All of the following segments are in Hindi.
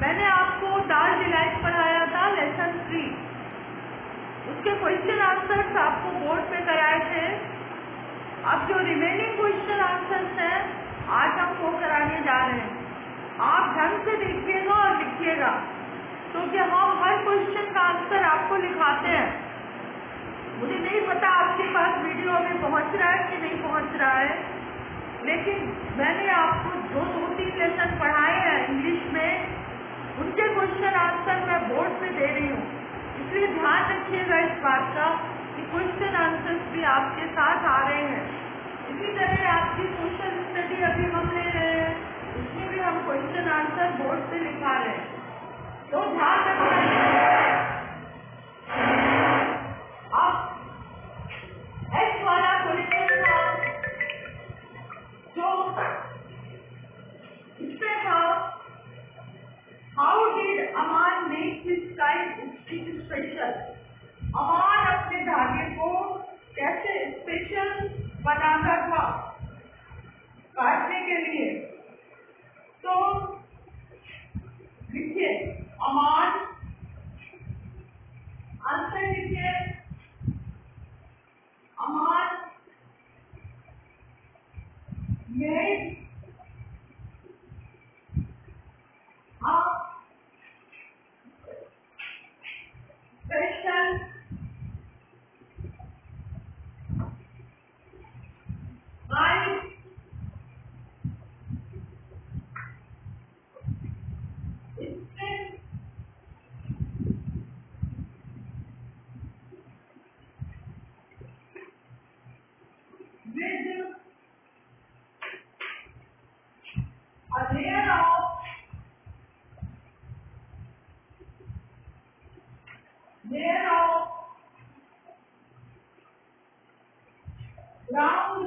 मैंने आपको डाल डिलाइट पढ़ाया था, लेसन थ्री। उसके क्वेश्चन आंसर्स आपको बोर्ड पे कराए थे। अब जो रिमेनिंग क्वेश्चन आंसर्स हैं, आज हम वो कराने जा रहे हैं। आप ढंग से देखिएगा और लिखिएगा, क्योंकि तो हम हर क्वेश्चन का आंसर आपको लिखाते हैं। मुझे नहीं पता आपके पास वीडियो अभी पहुँच रहा है कि नहीं पहुँच रहा है, लेकिन मैंने आपको जो दो तीन लेसन पढ़ाए हैं इंग्लिश में। उनके क्वेश्चन आंसर मैं बोर्ड पे दे रही हूँ। इसलिए ध्यान रखिएगा इस बात का कि क्वेश्चन आंसर्स भी आपके साथ आ रहे हैं इसी तरह आपकी सोशल स्टडी अभी हम ले रहे हैं उसमें भी हम क्वेश्चन आंसर बोर्ड पे लिखा रहे हैं तो ध्यान रखना स्पेशल अमान अपने धागे को कैसे स्पेशल बनाता था काटने के लिए तो लिखिए अमान आंसर लिखिए अमान made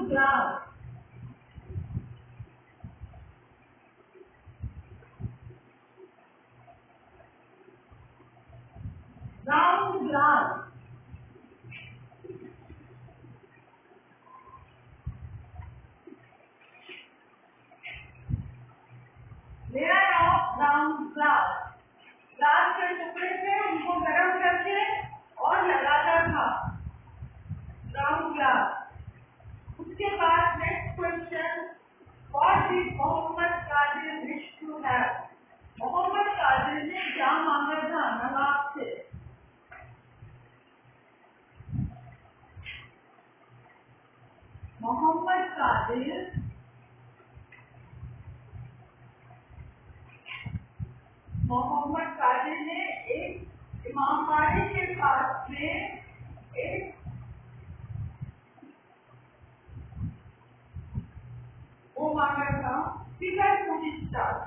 glass. Round glass. Layer of round glass. Glass के टुकड़े थे उनको गर्म करके और लगाता था राउंड ग्लास मोहम्मद कादिर ने क्या मांगा था? नवाब से मोहम्मद कादिर मोहम्मद ने एक इमामबाड़ी के पास में एक वो मांगा था a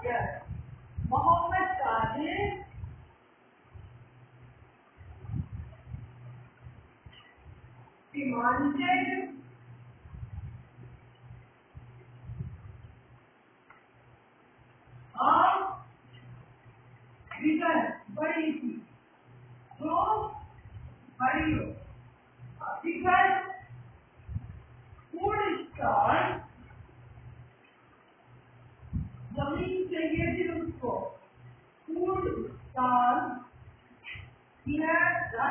बड़ी थी। जो बड़ी हो फ़ूड स्टॉल ज़मीन चाहिए थी उसको food stall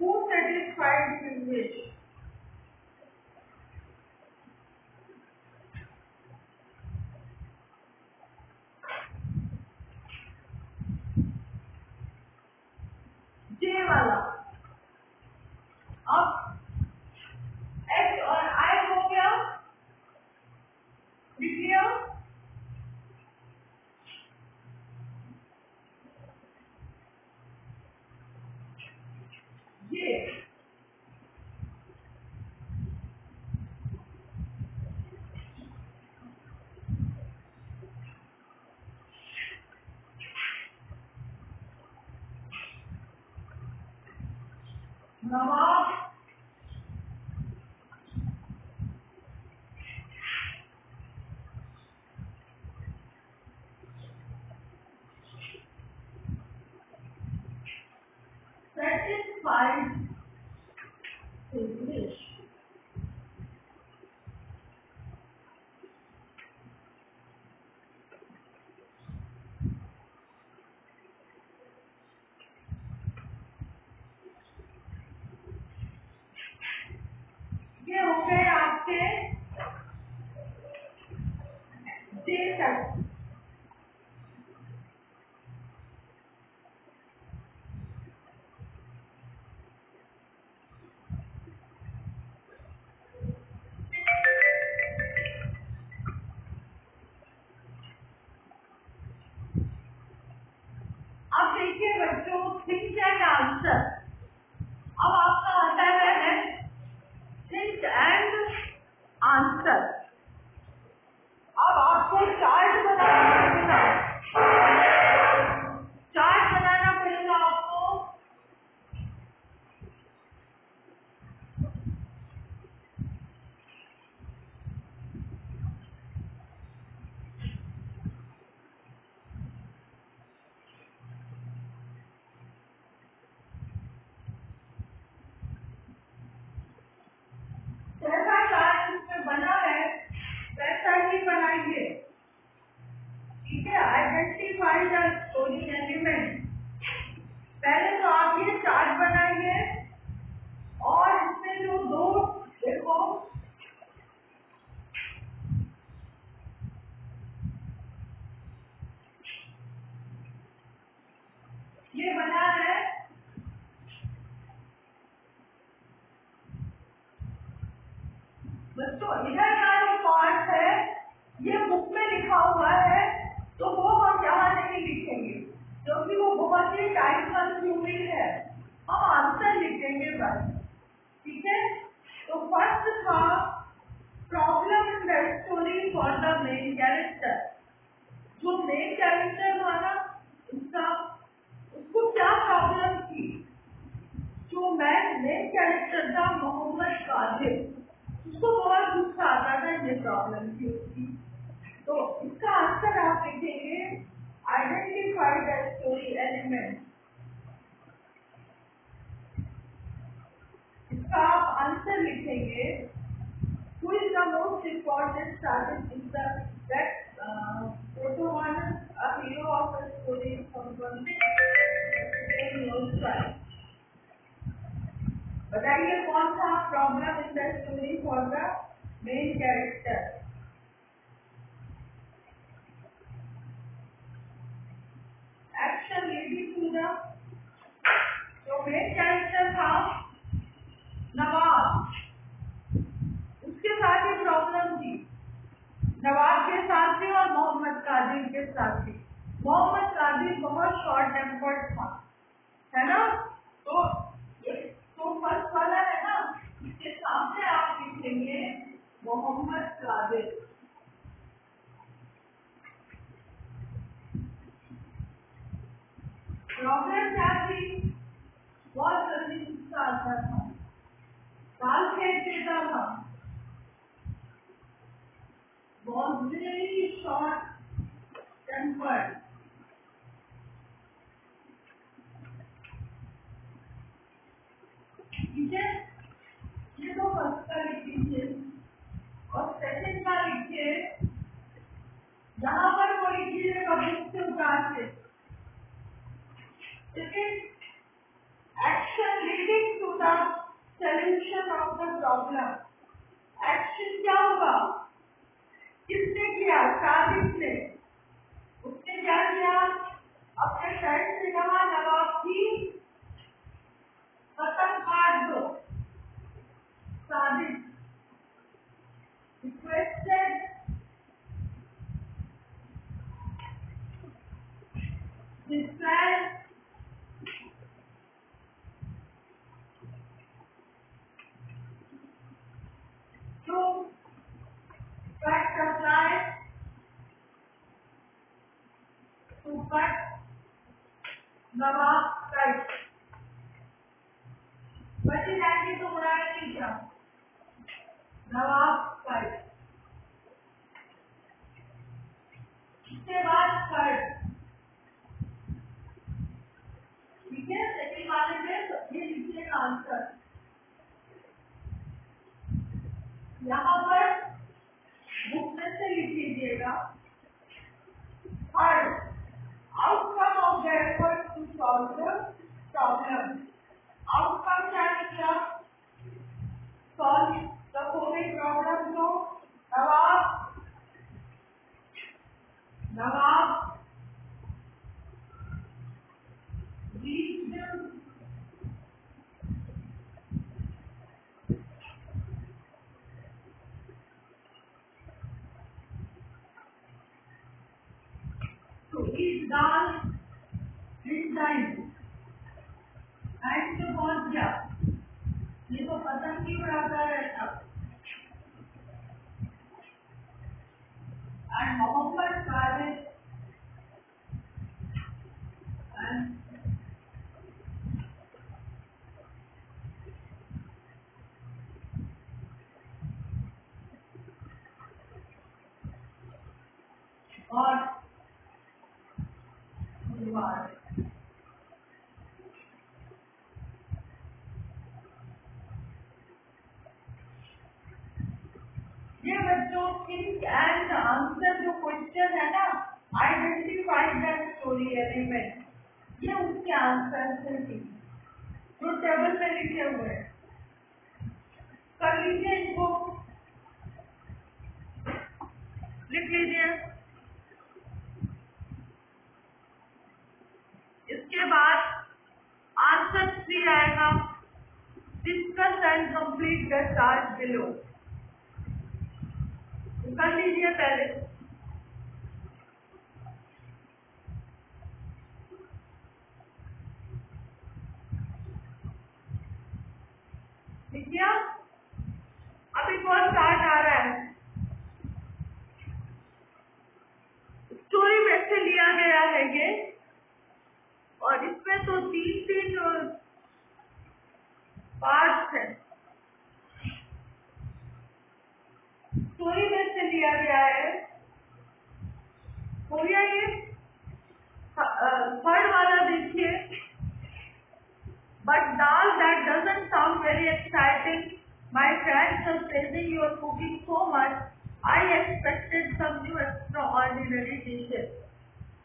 who satisfied English Nawab satisfied things your answer. दूसरा जो मेन कैरेक्टर था नवाब उसके साथ ये प्रॉब्लम थी। नवाब के साथ भी और मोहम्मद कादिर के साथ भी। मोहम्मद कादिर बहुत शॉर्ट टेम्पर्ड था, है ना? तो तो फ़र्स्ट वाला है ना, इसके सामने आप लिखेंगे मोहम्मद कादिर। नौकरन साहब भी बहुत जल्दी गुस्सा आता था। बाल फेंक देता था? बहुत बुरी describe and outcome of the effort to solve the problem. Outcomes and clubs solve the COVID problem. So, Nawab, Nawab dal in time time से गया। ये तो पतंग की बढ़ाता रहता and Mohammad think and answer जो क्वेश्चन है ना आइडेंटिफाई दैट स्टोरी एलिमेंट ये उसके आंसर से थी। जो टेबल में लिखे हुए कर लीजिए इनको लिख लीजिए। इसके बाद आंसर थ्री आएगा। Discuss and complete the chart below कर लीजिए पहले ठीक है अब एक और चार्ट आ रहा है स्टोरी में से लिया गया है ये और इसमें तो तीन तीन पार्ट्स हैं स्टोरी में से लिया गया है हो गया ये थर्ड वाला देखिए but dal that doesn't sound very exciting my friends praising your cooking so much I expected some new extraordinary dishes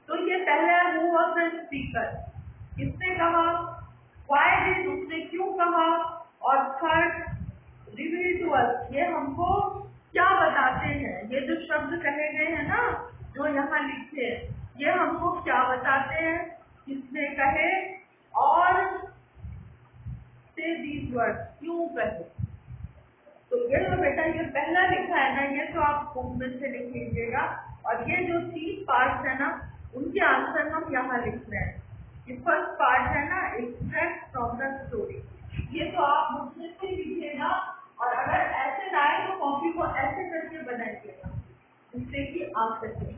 तो ये पहला हु वॉज़ द स्पीकर किसने कहा? वाई डिड उसने क्यों कहा? और थर्ड रिवील टू अस ये हमको क्या बताते हैं? ये जो शब्द कहे गए हैं ना, जो यहाँ लिखे ये हमको क्या बताते हैं? किसने कहे? और से दीज वर्ड क्यों कहे तो तो ये पहला लिखा है ना, ये तो आप में से लिख लीजिएगा। और ये जो तीन पार्ट है ना, उनके आंसर हम यहाँ लिख रहे हैं। ये फ़र्स्ट पार्ट है ना एक्सट्रैक्ट फ्रॉम द स्टोरी ये तो आप बुक में से लिखिएगा। और अगर ऐसे आए तो कॉपी को ऐसे करके बनाइएगा। जिससे कि आ सके।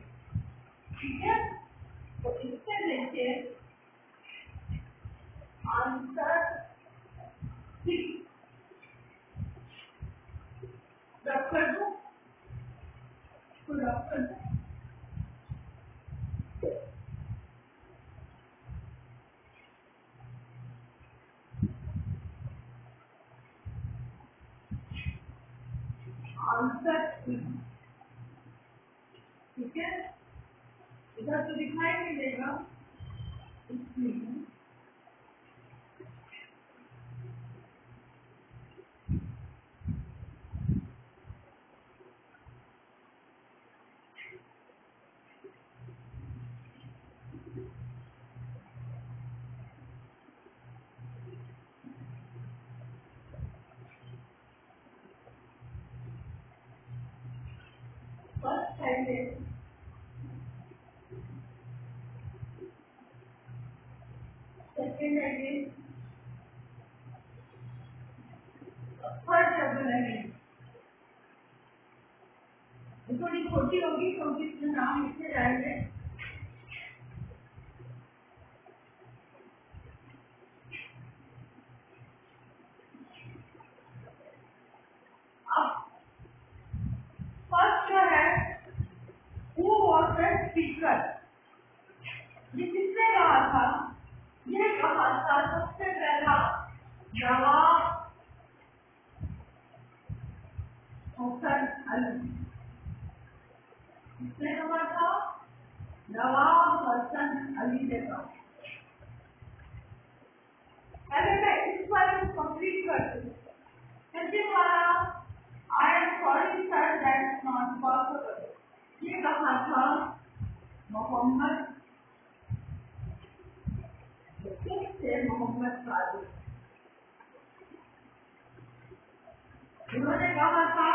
ठीक है? तो इससे देखिए आंसर सी आंसर ठीक है? इधर तो दिखाई नहीं देगा। इसलिए first sentence second again third double again थोड़ी छोटी होगी क्योंकि इसमें नाम लिखे जाएँगे नवाब हसन अली किसने कहा था नवाब हसन अली ने कहा पहले मैं इस बार कंप्लीट करती हूँ सेकंड वाला I am sorry sir that not possible ये कहा था मोहम्मद मोहम्मद सादिक उन्होंने कहा था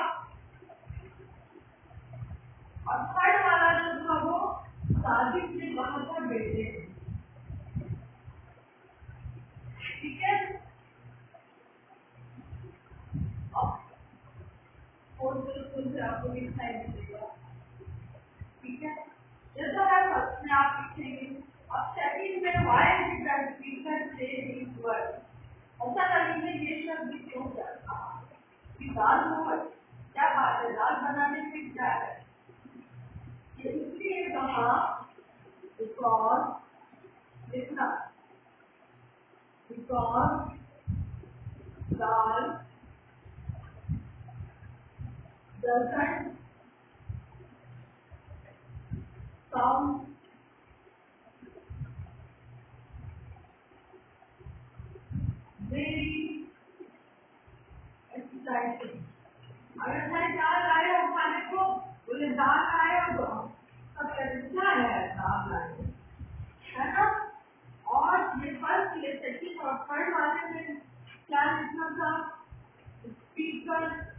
और थर्ड वाला जो था वो सादिक बेटे ठीक है और आपको देगा ठीक है तो है है है doesn't sound. अगर दाल लाए हो खाने को, बोले दाल अब क्या है, दाल है ना? और ये फ़र्स्ट ये सेकंड और थर्ड वाले में क्या लिखना था? स्पीकर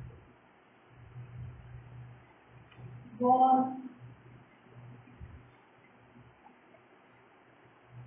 was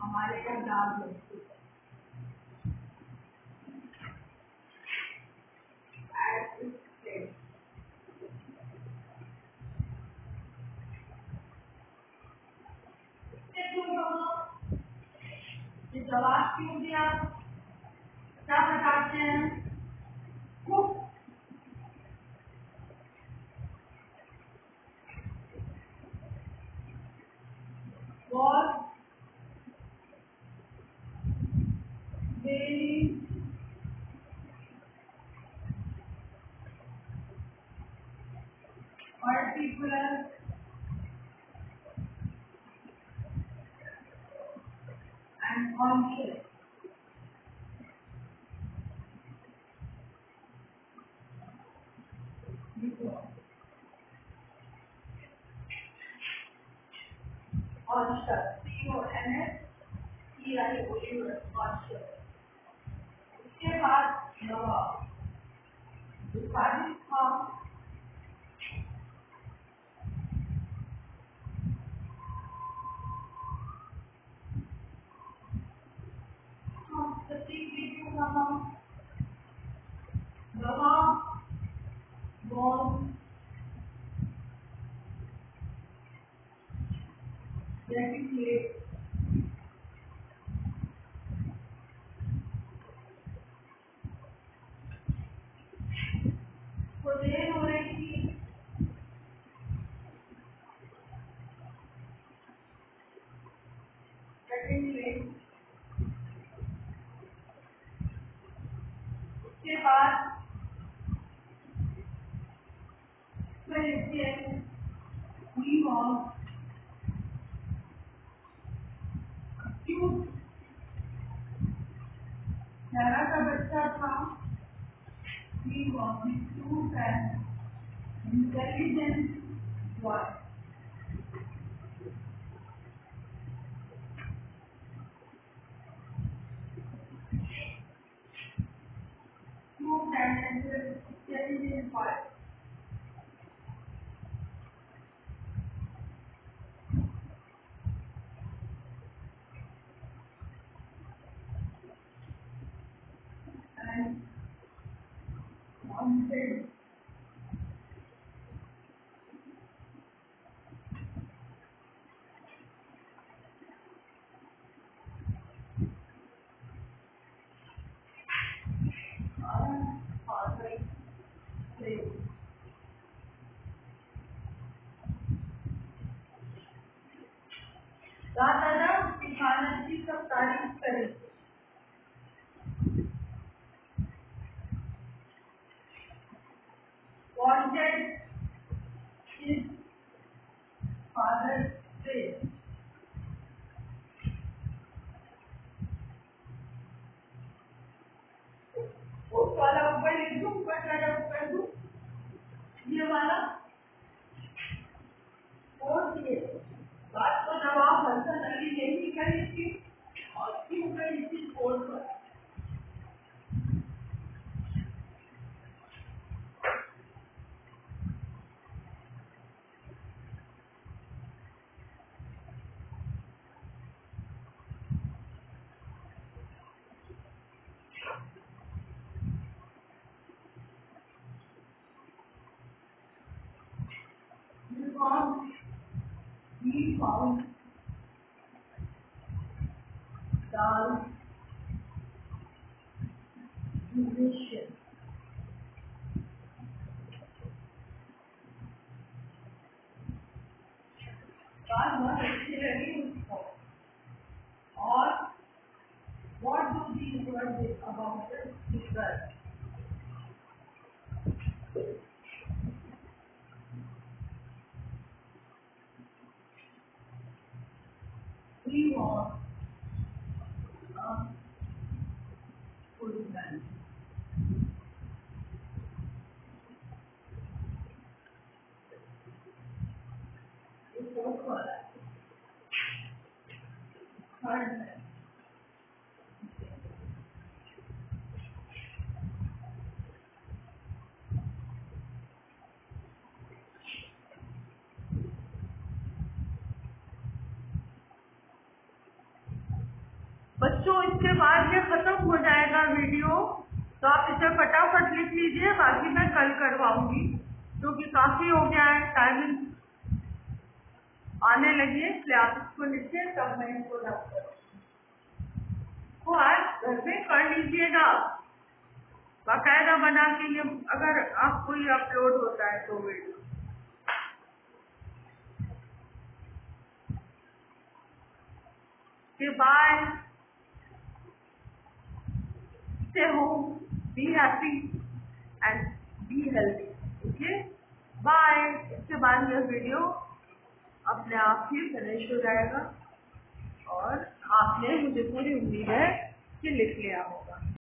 हमारे यहाँ होती है जवाब क्यों दिया? क्या बताते हैं? और। was 来有微软方式，先把你知道，把你放。哦，这第一句话吗？प्यारा का बच्चा था he was cute and intelligent one. Two sentences, seventeen five. because he found God's decision. God was exceedingly useful. Or what do these words about the? तो आप इसे फटाफट लिख लीजिए बाकी मैं कल करवाऊँगी क्योंकि काफ़ी हो गया है टाइमिंग आने लगी है इसलिए आप इसको लिखिए तब मैं इसको रख वो आज घर में कर लीजिएगा। बाकायदा बना के ये अगर आपको ये अपलोड होता है तो video. bye. Stay home, be happy and be healthy okay bye इसके बाद यह वीडियो अपने आप ही फिनिश हो जाएगा और आपने मुझे पूरी उम्मीद है कि लिख लिया होगा।